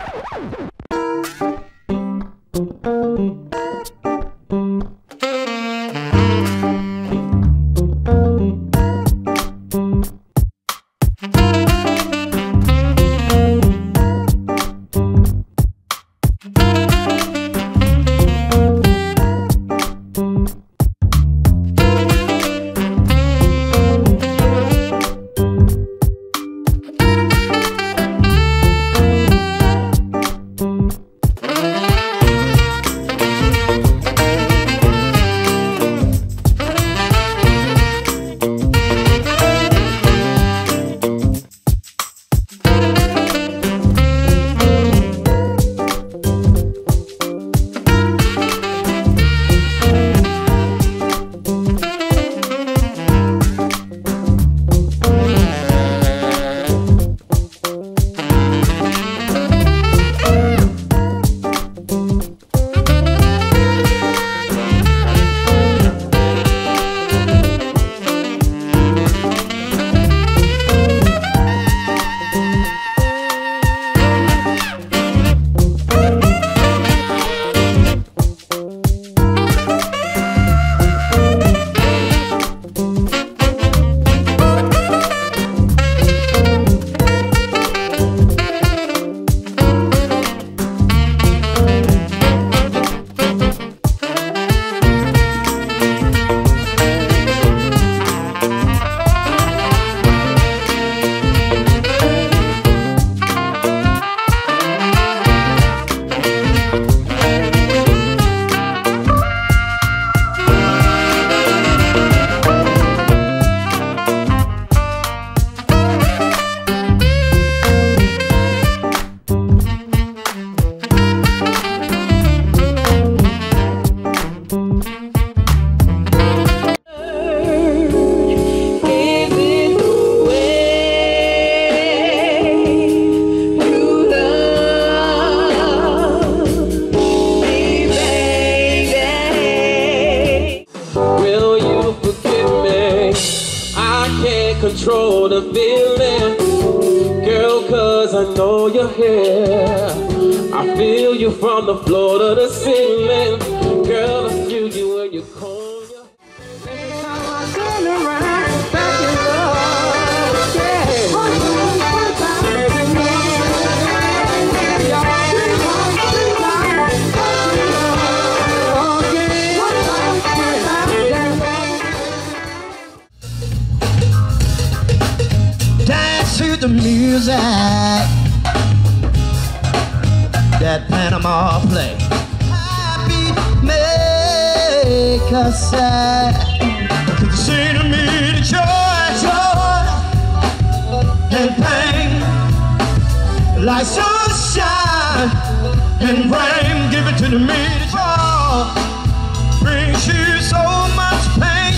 Oh, my God. Control the feeling. Girl, cause I know you're here. I feel you from the floor to the ceiling. Girl, I feel you the music that Panama play. Happy make us sad. Sing to me the joy, joy and pain, like sunshine and rain. Give it to me the joy brings you so much pain.